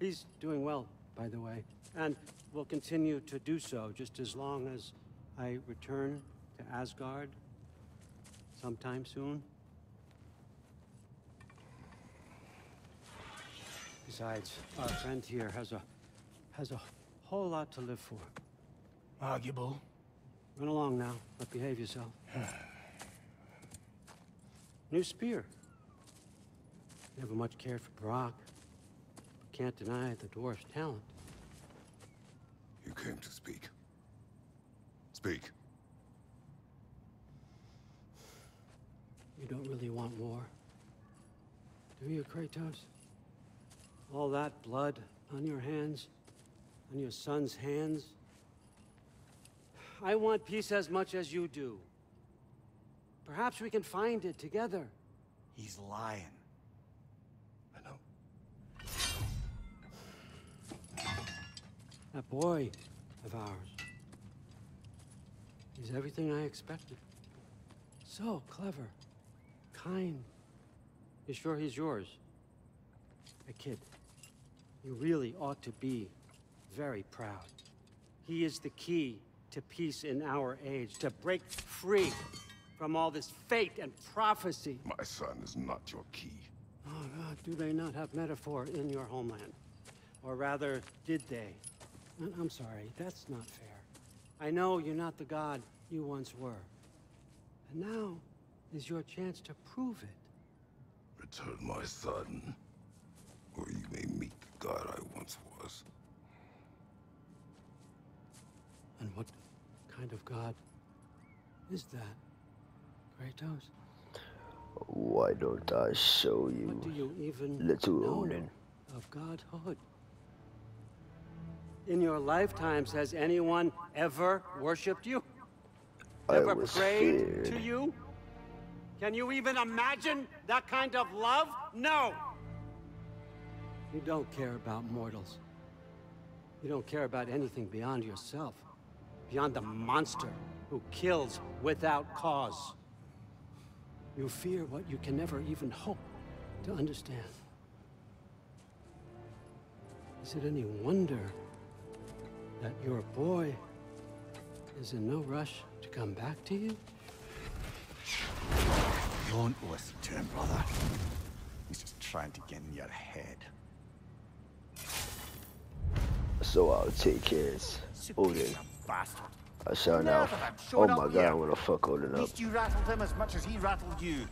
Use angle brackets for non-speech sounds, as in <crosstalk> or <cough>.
He's doing well, by the way, and will continue to do so just as long as I return to Asgard sometime soon. Besides, our friend here has a has a whole lot to live for. Arguable. Run along now, but behave yourself. <sighs> New spear. Never much cared for Brok. Can't deny the dwarf's talent. You came to speak. Speak. You don't really want war. Do you, Kratos? All that blood on your hands, on your son's hands. I want peace as much as you do. Perhaps we can find it together. He's lying. I know. That boy of ours. He's everything I expected. So clever, kind. You sure he's yours? A kid. You really ought to be very proud. He is the key to peace in our age, to break free from all this fate and prophecy. My son is not your key. Oh, God, do they not have metaphor in your homeland? Or rather, did they? I- I'm sorry, that's not fair. I know you're not the god you once were. And now is your chance to prove it. Return my son, or you may meet the god I once was. And what kind of god is that, Kratos? Why don't I show you, What do you, you even little know Odin? of godhood? In your lifetimes, has anyone ever worshipped you? I Ever prayed feared. to you? Can you even imagine that kind of love? No! You don't care about mortals. You don't care about anything beyond yourself. Beyond the monster who kills without cause. You fear what you can never even hope to understand. Is it any wonder that your boy is in no rush to come back to you? Don't listen to him, brother. He's just trying to get in your head. So I'll take his Odin. Bastard. I shall now. Nerve of him Oh my god, here. I'm gonna fuck Odin At least you rattled him as much as he rattled you.